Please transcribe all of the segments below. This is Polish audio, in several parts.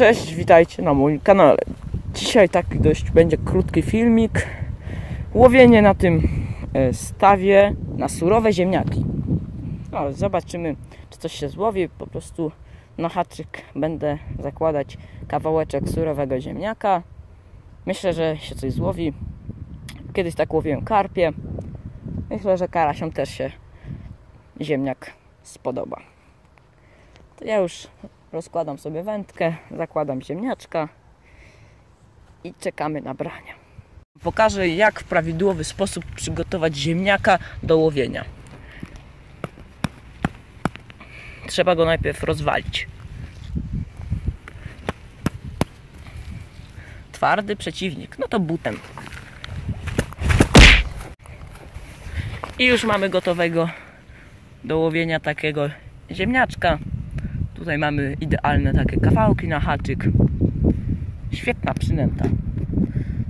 Cześć, witajcie na moim kanale. Dzisiaj taki dość będzie krótki filmik. Łowienie na tym e, stawie na surowe ziemniaki. No, zobaczymy, czy coś się złowi. Po prostu na haczyk będę zakładać kawałeczek surowego ziemniaka. Myślę, że się coś złowi. Kiedyś tak łowiłem karpie. Myślę, że karasiom też się ziemniak spodoba. To ja już rozkładam sobie wędkę, zakładam ziemniaczka i czekamy na branie. Pokażę jak w prawidłowy sposób przygotować ziemniaka do łowienia. Trzeba go najpierw rozwalić. Twardy przeciwnik, no to butem. I już mamy gotowego do łowienia takiego ziemniaczka. Tutaj mamy idealne takie kawałki na haczyk. Świetna przynęta.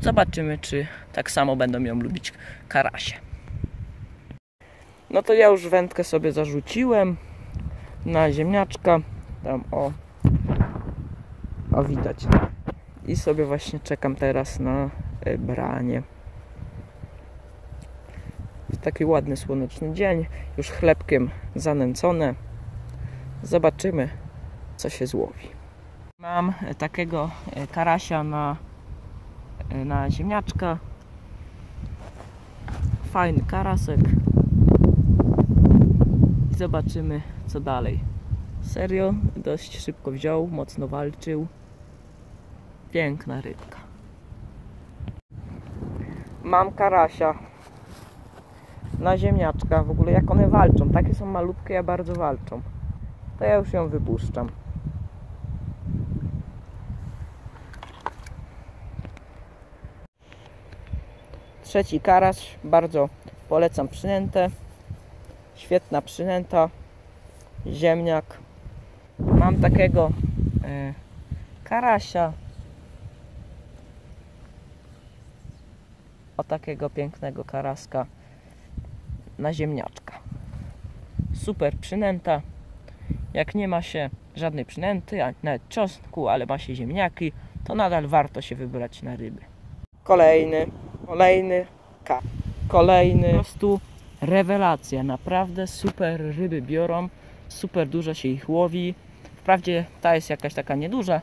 Zobaczymy, czy tak samo będą ją lubić karasie. No to ja już wędkę sobie zarzuciłem na ziemniaczka. Tam o. O widać. I sobie właśnie czekam teraz na e, branie. W taki ładny słoneczny dzień, już chlebkiem zanęcone. Zobaczymy, co się złowi. Mam e, takiego e, karasia na, e, na ziemniaczka. Fajny karasek. Zobaczymy, co dalej. Serio, dość szybko wziął, mocno walczył. Piękna rybka. Mam karasia na ziemniaczka. W ogóle jak one walczą. Takie są malutkie, a bardzo walczą to ja już ją wypuszczam. Trzeci karaś, bardzo polecam przynętę. Świetna przynęta, ziemniak. Mam takiego y, karasia. O takiego pięknego karaska na ziemniaczka. Super przynęta. Jak nie ma się żadnej przynęty, nawet czosnku, ale ma się ziemniaki, to nadal warto się wybrać na ryby. Kolejny, kolejny, ka. Kolejny. Po prostu rewelacja. Naprawdę super ryby biorą. Super dużo się ich łowi. Wprawdzie ta jest jakaś taka nieduża,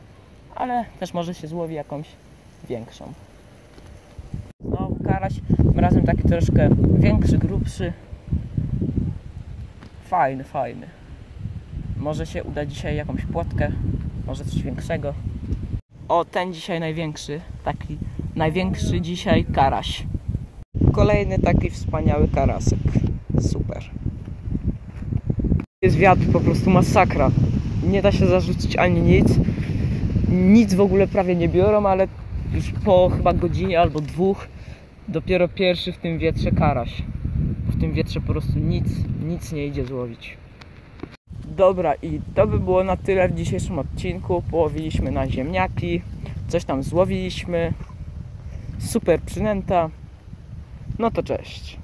ale też może się złowi jakąś większą. No, karaś, tym razem taki troszkę większy, grubszy. Fajny, fajny. Może się uda dzisiaj jakąś płotkę, może coś większego. O, ten dzisiaj największy, taki największy dzisiaj karaś. Kolejny taki wspaniały karasek. Super. Jest wiatr, po prostu masakra. Nie da się zarzucić ani nic. Nic w ogóle prawie nie biorą, ale już po chyba godzinie albo dwóch dopiero pierwszy w tym wietrze karaś. W tym wietrze po prostu nic, nic nie idzie złowić. Dobra, i to by było na tyle w dzisiejszym odcinku. Połowiliśmy na ziemniaki, coś tam złowiliśmy. Super przynęta. No to cześć.